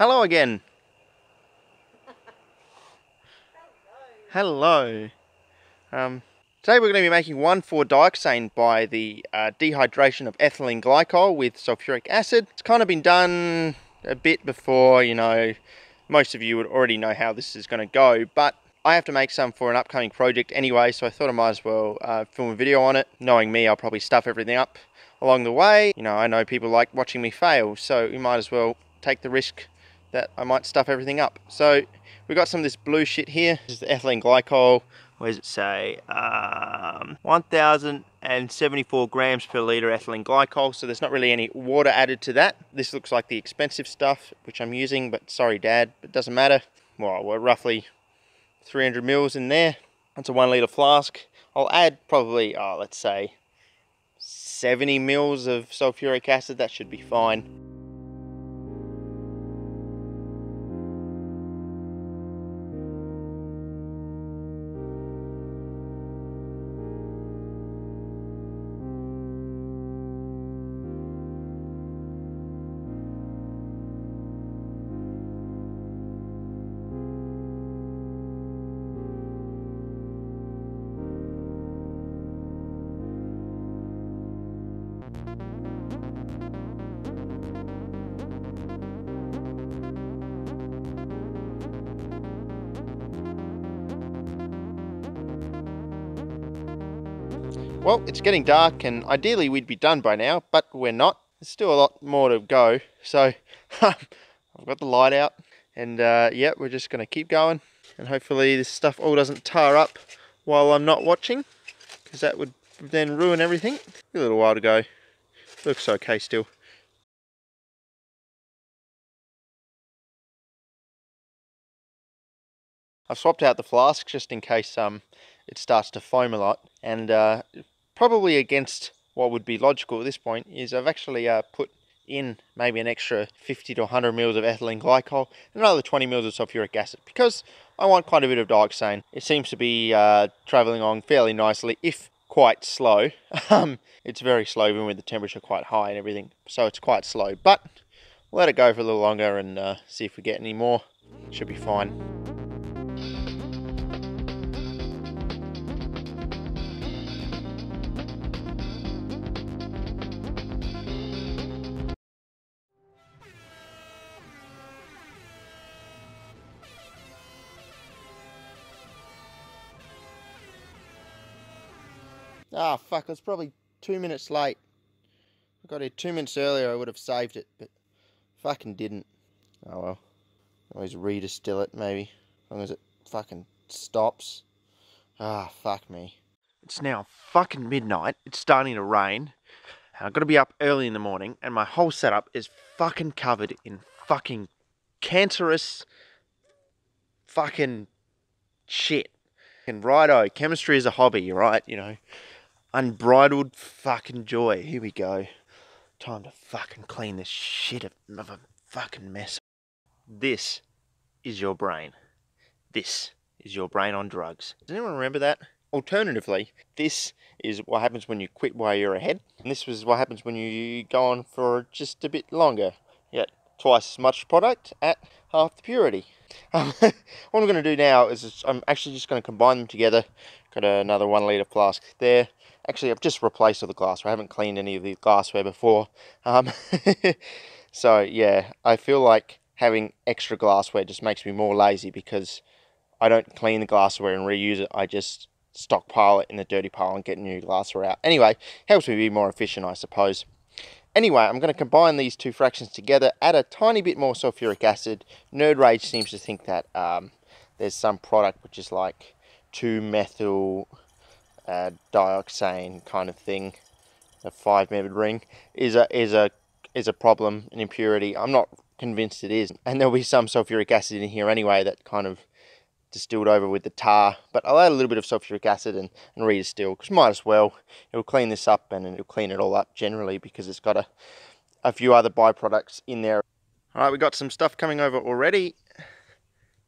Hello again. Hello. Um, today we're going to be making 1,4-dioxane by the uh, dehydration of ethylene glycol with sulfuric acid. It's kind of been done a bit before, you know, most of you would already know how this is going to go, but I have to make some for an upcoming project anyway, so I thought I might as well uh, film a video on it. Knowing me, I'll probably stuff everything up along the way. You know, I know people like watching me fail, so we might as well take the risk that I might stuff everything up. So we've got some of this blue shit here. This is the ethylene glycol. Where does it say? Um, 1,074 grams per litre ethylene glycol. So there's not really any water added to that. This looks like the expensive stuff, which I'm using, but sorry, Dad, it doesn't matter. Well, we're roughly 300 mils in there. That's a one litre flask. I'll add probably, oh, let's say 70 mils of sulfuric acid. That should be fine. Well, it's getting dark and ideally we'd be done by now, but we're not. There's still a lot more to go. So I've got the light out and uh, yeah, we're just going to keep going and hopefully this stuff all doesn't tar up while I'm not watching because that would then ruin everything. A little while to go. Looks okay still. I've swapped out the flask just in case um, it starts to foam a lot and uh, probably against what would be logical at this point is I've actually uh, put in maybe an extra 50 to 100 mils of ethylene glycol and another 20 mils of sulfuric acid because I want quite a bit of dioxane. It seems to be uh, traveling on fairly nicely if quite slow. Um, it's very slow even with the temperature quite high and everything so it's quite slow but let it go for a little longer and uh, see if we get any more. Should be fine. Ah, fuck, I was probably two minutes late. I got here two minutes earlier, I would have saved it, but fucking didn't. Oh well. Always redistill it, maybe. As long as it fucking stops. Ah, fuck me. It's now fucking midnight, it's starting to rain, and I've got to be up early in the morning, and my whole setup is fucking covered in fucking cancerous fucking shit. And righto, chemistry is a hobby, right? You know, unbridled fucking joy. Here we go. Time to fucking clean this shit of a fucking mess. This is your brain. This is your brain on drugs. Does anyone remember that? Alternatively, this is what happens when you quit while you're ahead. And this was what happens when you go on for just a bit longer. Yet twice as much product at half the purity. Um, what I'm going to do now is I'm actually just going to combine them together. Got another one litre flask there. Actually, I've just replaced all the glassware. I haven't cleaned any of the glassware before. Um, so, yeah, I feel like having extra glassware just makes me more lazy because I don't clean the glassware and reuse it. I just stockpile it in the dirty pile and get new glassware out. Anyway, helps me be more efficient, I suppose. Anyway, I'm going to combine these two fractions together, add a tiny bit more sulfuric acid. NurdRage seems to think that um, there's some product which is like 2-methyl uh, dioxane kind of thing, a five-membered ring, is a is a is a problem, an impurity. I'm not convinced it is, and there'll be some sulfuric acid in here anyway that kind of distilled over with the tar. But I'll add a little bit of sulfuric acid and, and redistill because might as well. It'll clean this up and it'll clean it all up generally because it's got a a few other byproducts in there. All right, we got some stuff coming over already.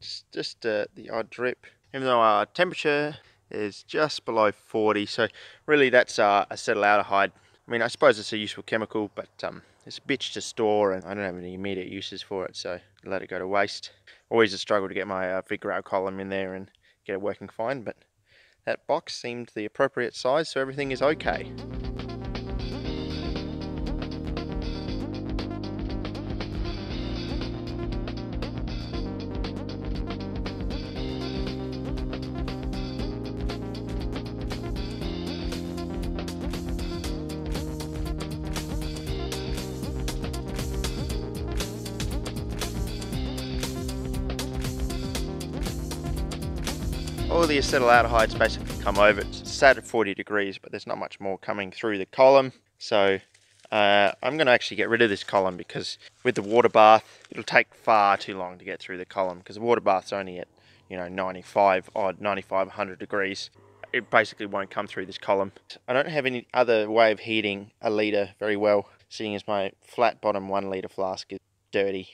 Just just uh, the odd drip. Even though our temperature is just below 40. So really that's uh, acetaldehyde. I mean, I suppose it's a useful chemical, but um, it's a bitch to store and I don't have any immediate uses for it, so let it go to waste. Always a struggle to get my uh, column in there and get it working fine, but that box seemed the appropriate size, so everything is okay. All the acetaldehydes basically come over. It's sat at 40 degrees, but there's not much more coming through the column. So uh, I'm going to actually get rid of this column because with the water bath, it'll take far too long to get through the column because the water bath's only at, you know, 95 odd, 95, 100 degrees. It basically won't come through this column. I don't have any other way of heating a litre very well, seeing as my flat bottom one litre flask is dirty.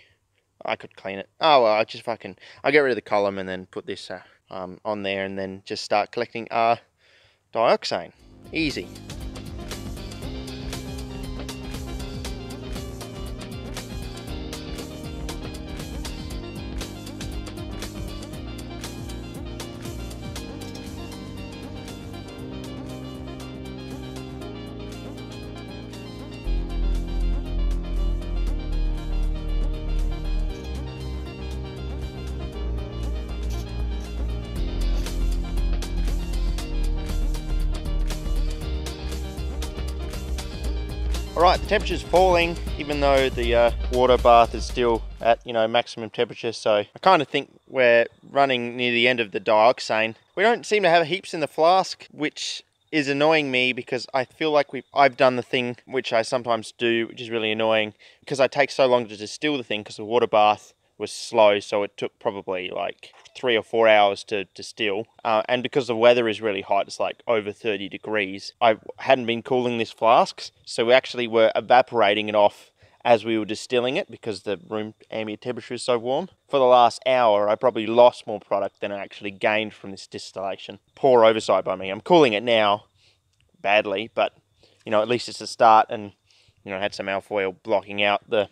I could clean it. Oh, well, I just fucking, I'll get rid of the column and then put this uh, um, on there and then just start collecting our dioxane. Easy. Alright, the temperature's falling, even though the uh, water bath is still at, you know, maximum temperature. So I kind of think we're running near the end of the dioxane. We don't seem to have heaps in the flask, which is annoying me because I feel like we I've done the thing which I sometimes do, which is really annoying because I take so long to distill the thing because the water bath was slow, so it took probably like three or four hours to distill. Uh, and because the weather is really hot, it's like over 30 degrees, I hadn't been cooling this flasks, so we actually were evaporating it off as we were distilling it because the room ambient temperature is so warm. For the last hour, I probably lost more product than I actually gained from this distillation. Poor oversight by me. I'm cooling it now badly, but you know, at least it's a start and you know, I had some alfoil blocking out the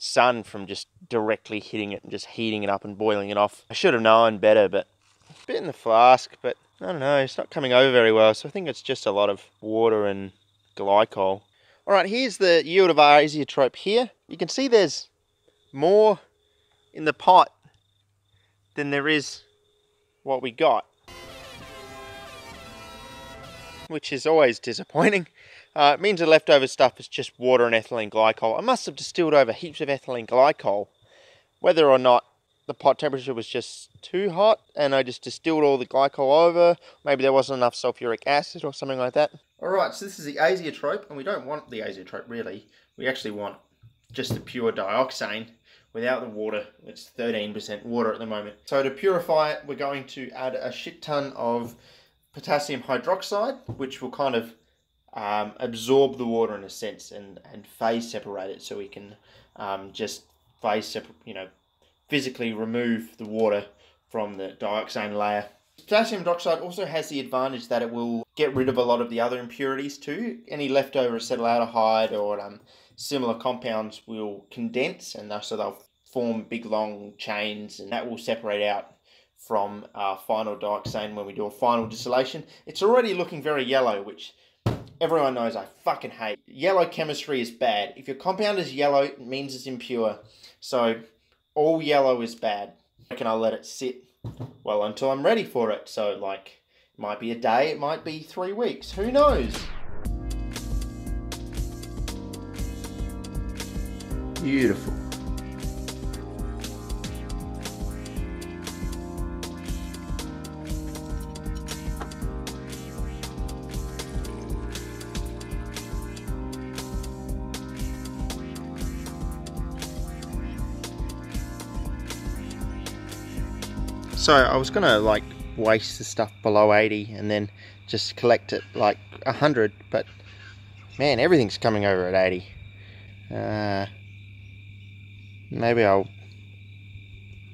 sun from just directly hitting it and just heating it up and boiling it off. I should have known better, but a bit in the flask, but I don't know, it's not coming over very well. So I think it's just a lot of water and glycol. All right, here's the yield of our azeotrope here. You can see there's more in the pot than there is what we got. Which is always disappointing. Uh, it means the leftover stuff is just water and ethylene glycol. I must have distilled over heaps of ethylene glycol. Whether or not the pot temperature was just too hot and I just distilled all the glycol over, maybe there wasn't enough sulfuric acid or something like that. Alright, so this is the azeotrope, and we don't want the azeotrope really. We actually want just the pure dioxane without the water. It's 13% water at the moment. So to purify it, we're going to add a shit ton of potassium hydroxide, which will kind of um, absorb the water in a sense and, and phase separate it so we can um, just phase separate, you know, physically remove the water from the dioxane layer. Potassium hydroxide also has the advantage that it will get rid of a lot of the other impurities too. Any leftover acetaldehyde or um, similar compounds will condense and so they'll form big long chains and that will separate out from our final dioxane when we do a final distillation. It's already looking very yellow, which everyone knows I fucking hate. Yellow chemistry is bad. If your compound is yellow, it means it's impure. So all yellow is bad. Can I let it sit? Well, until I'm ready for it. So like, it might be a day, it might be three weeks. Who knows? Beautiful. So I was gonna like waste the stuff below 80 and then just collect it like 100, but man, everything's coming over at 80. Uh, maybe I'll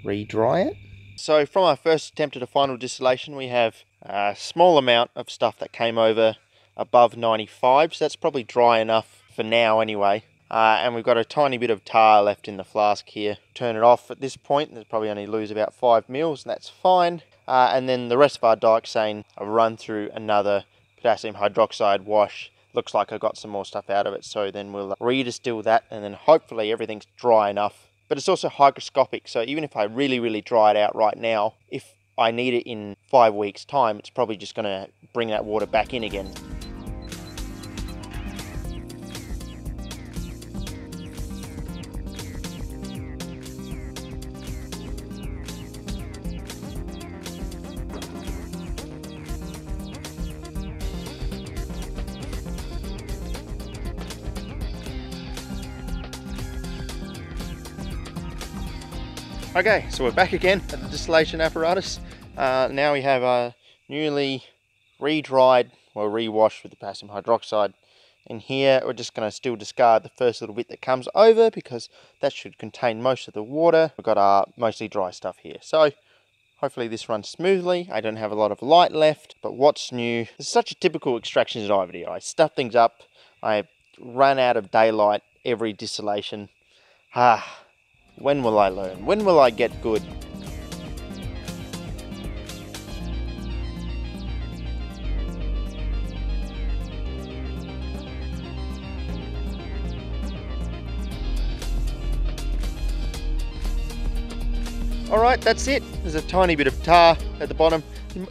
re-dry it. So from our first attempt at a final distillation, we have a small amount of stuff that came over above 95, so that's probably dry enough for now anyway. Uh, and we've got a tiny bit of tar left in the flask here. Turn it off at this point. There's probably only lose about five mils, and that's fine. Uh, and then the rest of our dioxane, I've run through another potassium hydroxide wash. Looks like I got some more stuff out of it, so then we'll redistill that, and then hopefully everything's dry enough. But it's also hygroscopic, so even if I really, really dry it out right now, if I need it in five weeks' time, it's probably just going to bring that water back in again. Okay, so we're back again at the distillation apparatus. Uh, now we have a newly re-dried, well re-washed with the potassium hydroxide. And here we're just going to still discard the first little bit that comes over because that should contain most of the water. We've got our mostly dry stuff here. So hopefully this runs smoothly. I don't have a lot of light left, but what's new? This is such a typical Extractions and Ire video. I stuff things up. I run out of daylight every distillation. Ah, when will I learn? When will I get good? Alright, that's it. There's a tiny bit of tar at the bottom.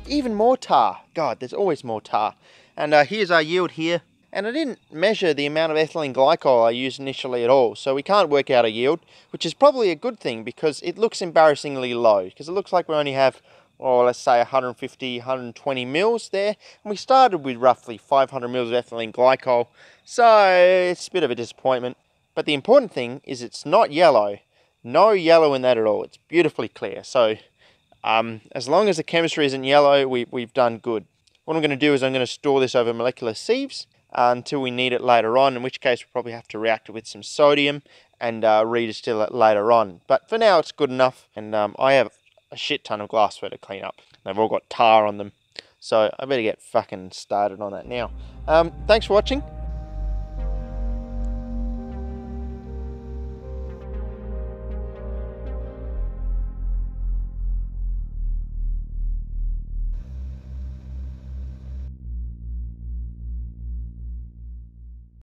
Even more tar. God, there's always more tar. And uh, here's our yield here. And I didn't measure the amount of ethylene glycol I used initially at all, so we can't work out a yield, which is probably a good thing because it looks embarrassingly low, because it looks like we only have, or let's say 150, 120 mils there, and we started with roughly 500 mils of ethylene glycol, so it's a bit of a disappointment. But the important thing is it's not yellow, no yellow in that at all, it's beautifully clear, so um, as long as the chemistry isn't yellow, we, we've done good. What I'm going to do is I'm going to store this over molecular sieves, uh, until we need it later on, in which case we'll probably have to react it with some sodium and uh, redistill it later on. But for now, it's good enough, and um, I have a shit ton of glassware to clean up. They've all got tar on them, so I better get fucking started on that now. Um, thanks for watching.